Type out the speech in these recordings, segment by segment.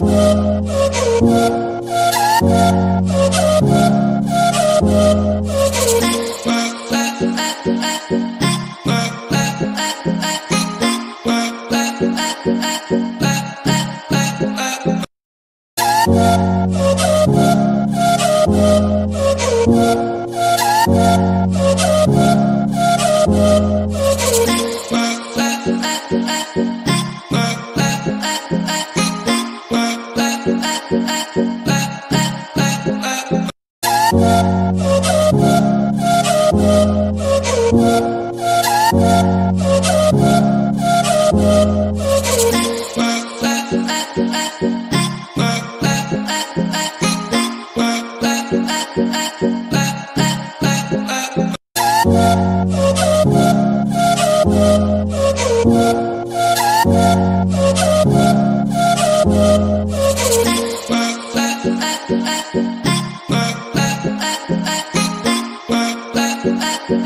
Música Bye.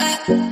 Bye.